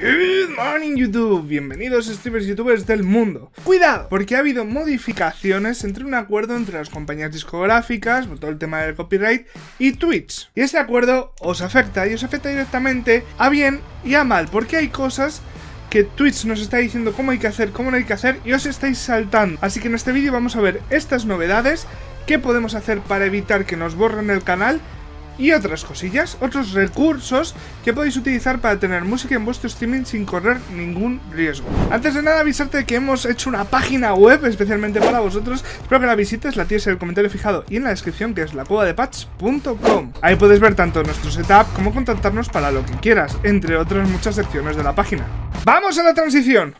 Good morning YouTube, bienvenidos streamers y youtubers del mundo. Cuidado, porque ha habido modificaciones entre un acuerdo entre las compañías discográficas, por todo el tema del copyright, y Twitch. Y este acuerdo os afecta, y os afecta directamente a bien y a mal, porque hay cosas que Twitch nos está diciendo cómo hay que hacer, cómo no hay que hacer, y os estáis saltando. Así que en este vídeo vamos a ver estas novedades, qué podemos hacer para evitar que nos borren el canal, y otras cosillas, otros recursos que podéis utilizar para tener música en vuestro streaming sin correr ningún riesgo. Antes de nada avisarte que hemos hecho una página web especialmente para vosotros, espero que la visites, la tienes en el comentario fijado y en la descripción que es la de patch.com. Ahí puedes ver tanto nuestro setup como contactarnos para lo que quieras, entre otras muchas secciones de la página. ¡Vamos a la transición!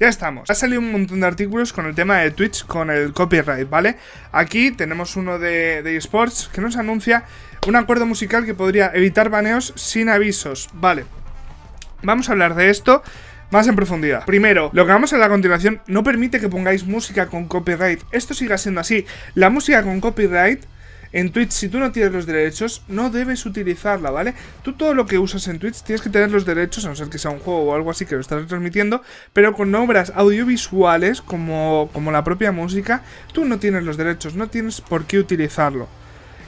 Ya estamos. Ha salido un montón de artículos con el tema de Twitch con el copyright, ¿vale? Aquí tenemos uno de, eSports que nos anuncia un acuerdo musical que podría evitar baneos sin avisos, ¿vale? Vamos a hablar de esto más en profundidad. Primero, lo que vamos a ver a continuación no permite que pongáis música con copyright. Esto siga siendo así. La música con copyright en Twitch, si tú no tienes los derechos, no debes utilizarla, ¿vale? Tú todo lo que usas en Twitch tienes que tener los derechos, a no ser que sea un juego o algo así que lo estás transmitiendo, pero con obras audiovisuales como, como la propia música, tú no tienes los derechos, no tienes por qué utilizarlo.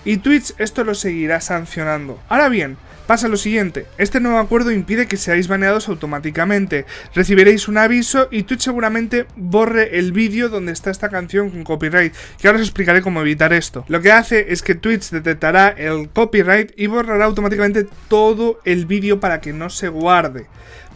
Y Twitch esto lo seguirá sancionando. Ahora bien, Pasa lo siguiente, este nuevo acuerdo impide que seáis baneados automáticamente, recibiréis un aviso y Twitch seguramente borre el vídeo donde está esta canción con copyright, que ahora os explicaré cómo evitar esto. Lo que hace es que Twitch detectará el copyright y borrará automáticamente todo el vídeo para que no se guarde.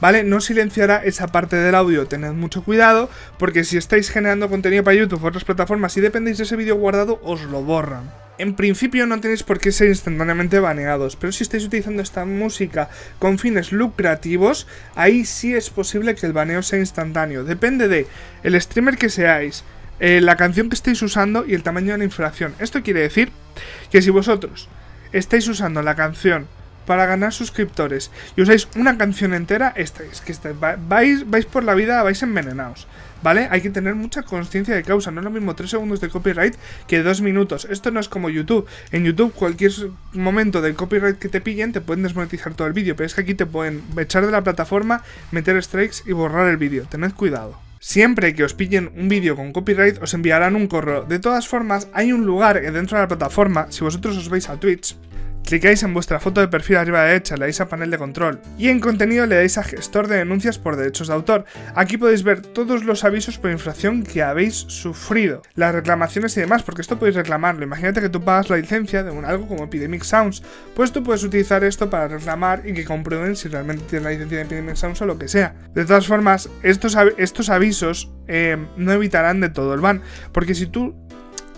¿Vale? No silenciará esa parte del audio, tened mucho cuidado, porque si estáis generando contenido para YouTube o otras plataformas y dependéis de ese vídeo guardado, os lo borran. En principio no tenéis por qué ser instantáneamente baneados, pero si estáis utilizando esta música con fines lucrativos, ahí sí es posible que el baneo sea instantáneo. Depende de el streamer que seáis, eh, la canción que estéis usando y el tamaño de la infracción. Esto quiere decir que si vosotros estáis usando la canción para ganar suscriptores y usáis una canción entera, estáis, que estáis, vais, vais por la vida, vais envenenados. ¿Vale? Hay que tener mucha conciencia de causa. No es lo mismo 3 segundos de copyright que 2 minutos. Esto no es como YouTube. En YouTube, cualquier momento del copyright que te pillen, te pueden desmonetizar todo el vídeo. Pero es que aquí te pueden echar de la plataforma, meter strikes y borrar el vídeo. Tened cuidado. Siempre que os pillen un vídeo con copyright, os enviarán un correo. De todas formas, hay un lugar dentro de la plataforma, si vosotros os veis a Twitch, Clicáis en vuestra foto de perfil arriba a derecha, le dais a panel de control y en contenido le dais a gestor de denuncias por derechos de autor. Aquí podéis ver todos los avisos por infracción que habéis sufrido, las reclamaciones y demás, porque esto podéis reclamarlo. Imagínate que tú pagas la licencia de un, algo como Epidemic Sounds, pues tú puedes utilizar esto para reclamar y que comprueben si realmente tienes la licencia de Epidemic Sounds o lo que sea. De todas formas, estos, avisos eh, no evitarán de todo el ban, porque si tú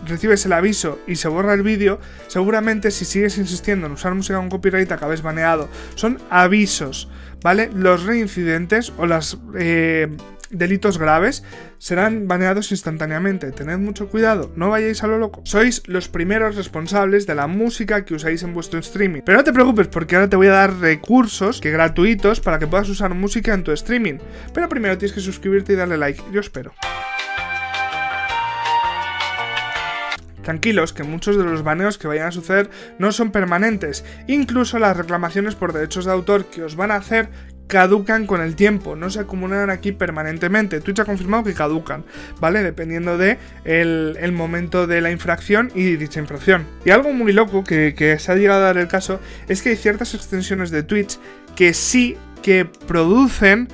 recibes el aviso y se borra el vídeo, seguramente si sigues insistiendo en usar música con copyright acabes baneado. Son avisos, ¿vale? Los reincidentes o los eh, delitos graves serán baneados instantáneamente. Tened mucho cuidado, no vayáis a lo loco. Sois los primeros responsables de la música que usáis en vuestro streaming. Pero no te preocupes porque ahora te voy a dar recursos que gratuitos para que puedas usar música en tu streaming. Pero primero tienes que suscribirte y darle like. Yo espero. Tranquilos, que muchos de los baneos que vayan a suceder no son permanentes. Incluso las reclamaciones por derechos de autor que os van a hacer caducan con el tiempo, no se acumulan aquí permanentemente. Twitch ha confirmado que caducan, ¿vale? Dependiendo de el, momento de la infracción y dicha infracción. Y algo muy loco que, que se ha llegado a dar el caso es que hay ciertas extensiones de Twitch que sí que producen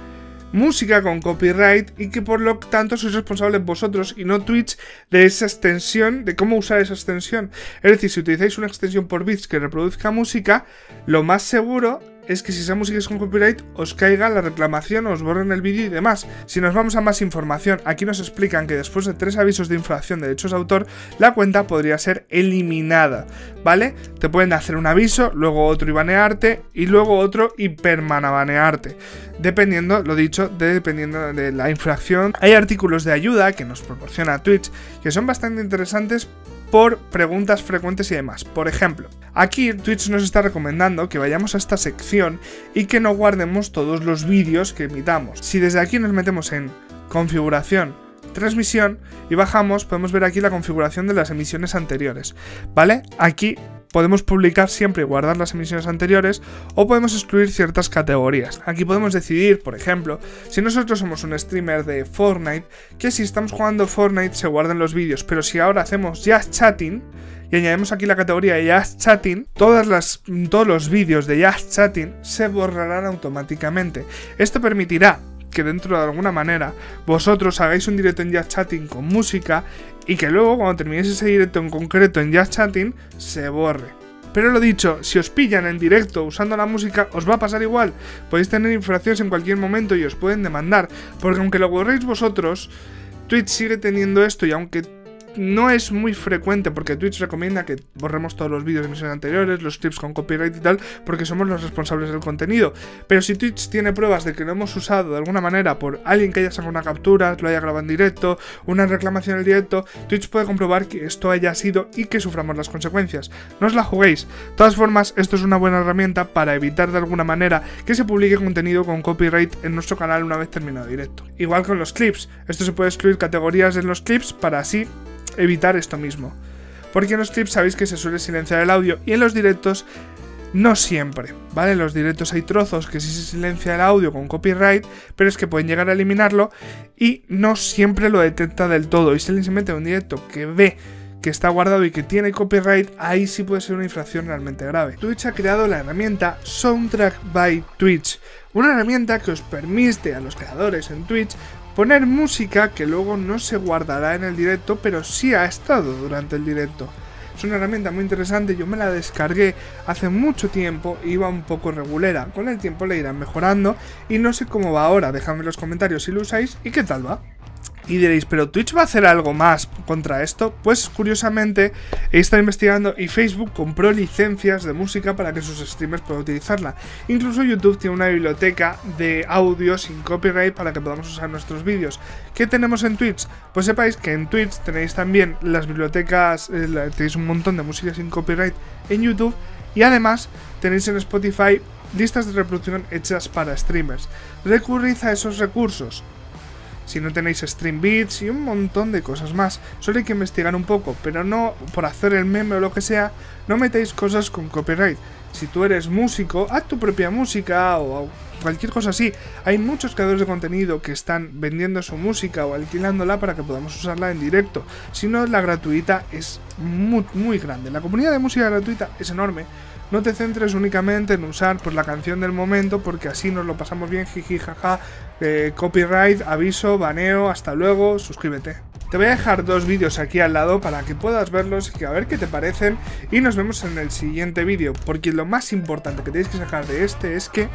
música con copyright y que por lo tanto sois responsables vosotros y no Twitch de esa extensión, de cómo usar esa extensión. Es decir, si utilizáis una extensión por bits que reproduzca música, lo más seguro es que si esa música es con copyright os caiga la reclamación, os borren el vídeo y demás. Si nos vamos a más información, aquí nos explican que después de tres avisos de infracción de derechos de autor, la cuenta podría ser eliminada, ¿vale? Te pueden hacer un aviso, luego otro y banearte, y luego otro y permanabanearte. Dependiendo, lo dicho, dependiendo de la infracción. Hay artículos de ayuda que nos proporciona Twitch que son bastante interesantes por preguntas frecuentes y demás. Por ejemplo, aquí Twitch nos está recomendando que vayamos a esta sección y que no guardemos todos los vídeos que emitamos. Si desde aquí nos metemos en configuración, transmisión y bajamos, podemos ver aquí la configuración de las emisiones anteriores. ¿Vale? Aquí podemos publicar siempre y guardar las emisiones anteriores o podemos excluir ciertas categorías. Aquí podemos decidir, por ejemplo, si nosotros somos un streamer de Fortnite, que si estamos jugando Fortnite se guarden los vídeos, pero si ahora hacemos Just Chatting, y añadimos aquí la categoría de Just Chatting, todas las, todos los vídeos de Just Chatting se borrarán automáticamente. Esto permitirá que dentro de alguna manera vosotros hagáis un directo en Just Chatting con música y que luego cuando terminéis ese directo en concreto en Just Chatting se borre. Pero lo dicho, si os pillan en directo usando la música, os va a pasar igual. Podéis tener infracciones en cualquier momento y os pueden demandar. Porque aunque lo borréis vosotros, Twitch sigue teniendo esto y aunque no es muy frecuente porque Twitch recomienda que borremos todos los vídeos de emisiones anteriores, los clips con copyright y tal, porque somos los responsables del contenido. Pero si Twitch tiene pruebas de que lo hemos usado de alguna manera por alguien que haya sacado una captura, lo haya grabado en directo, una reclamación en directo, Twitch puede comprobar que esto haya sido y que suframos las consecuencias. No os la juguéis. De todas formas, esto es una buena herramienta para evitar de alguna manera que se publique contenido con copyright en nuestro canal una vez terminado directo. Igual con los clips. Esto se puede excluir categorías en los clips para así evitar esto mismo. Porque en los clips sabéis que se suele silenciar el audio y en los directos no siempre, ¿vale? En los directos hay trozos que sí se silencia el audio con copyright, pero es que pueden llegar a eliminarlo y no siempre lo detecta del todo. Y si alguien se mete un directo que ve que está guardado y que tiene copyright, ahí sí puede ser una infracción realmente grave. Twitch ha creado la herramienta Soundtrack by Twitch, una herramienta que os permite a los creadores en Twitch poner música que luego no se guardará en el directo, pero sí ha estado durante el directo. Es una herramienta muy interesante, yo me la descargué hace mucho tiempo, iba un poco regulera, con el tiempo le irán mejorando y no sé cómo va ahora, dejadme en los comentarios si lo usáis y qué tal va. Y diréis, ¿pero Twitch va a hacer algo más contra esto? Pues curiosamente estado investigando y Facebook compró licencias de música para que sus streamers puedan utilizarla. Incluso YouTube tiene una biblioteca de audio sin copyright para que podamos usar nuestros vídeos. ¿Qué tenemos en Twitch? Pues sepáis que en Twitch tenéis también las bibliotecas, eh, tenéis un montón de música sin copyright en YouTube y además tenéis en Spotify listas de reproducción hechas para streamers. Recurrid a esos recursos si no tenéis stream beats y un montón de cosas más. Solo hay que investigar un poco, pero no por hacer el meme o lo que sea, no metéis cosas con copyright. Si tú eres músico, haz tu propia música o cualquier cosa así. Hay muchos creadores de contenido que están vendiendo su música o alquilándola para que podamos usarla en directo. Si no, la gratuita es muy grande. La comunidad de música gratuita es enorme no te centres únicamente en usar pues, la canción del momento porque así nos lo pasamos bien, jiji, jaja, eh, copyright, aviso, baneo, hasta luego, suscríbete. Te voy a dejar dos vídeos aquí al lado para que puedas verlos y a ver qué te parecen y nos vemos en el siguiente vídeo porque lo más importante que tenéis que sacar de este es que